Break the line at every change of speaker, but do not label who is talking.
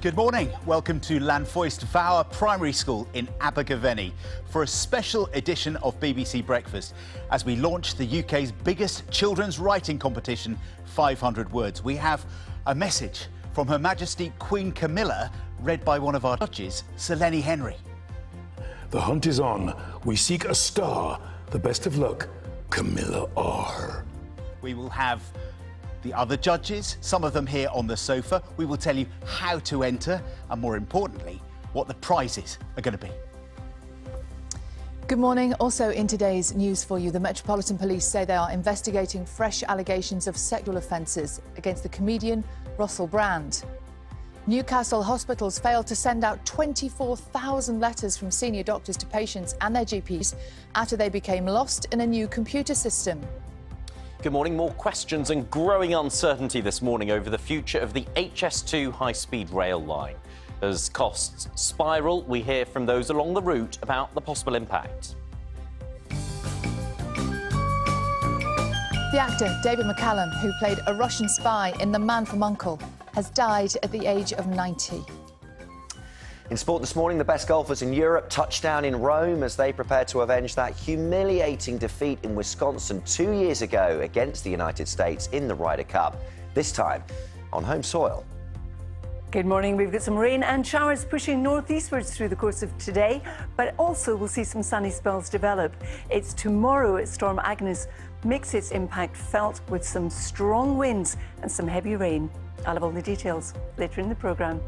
Good morning. Welcome to Llanfoist Fawr Primary School in Abergavenny for a special edition of BBC Breakfast as we launch the UK's biggest children's writing competition, 500 Words. We have a message from Her Majesty Queen Camilla, read by one of our judges, Sir Lenny Henry.
The hunt is on. We seek a star. The best of luck, Camilla R.
We will have the other judges, some of them here on the sofa. We will tell you how to enter and, more importantly, what the prizes are going to be.
Good morning. Also in today's news for you, the Metropolitan Police say they are investigating fresh allegations of sexual offences against the comedian Russell Brand. Newcastle hospitals failed to send out 24,000 letters from senior doctors to patients and their GPs after they became lost in a new computer system.
Good morning. More questions and growing uncertainty this morning over the future of the HS2 high speed rail line. As costs spiral, we hear from those along the route about the possible impact.
The actor David McCallum, who played a Russian spy in The Man from Uncle, has died at the age of 90.
In sport this morning, the best golfers in Europe touched down in Rome as they prepare to avenge that humiliating defeat in Wisconsin two years ago against the United States in the Ryder Cup, this time on home soil.
Good morning. We've got some rain and showers pushing northeastwards through the course of today, but also we'll see some sunny spells develop. It's tomorrow at Storm Agnes makes its impact felt with some strong winds and some heavy rain. I'll have all the details later in the programme.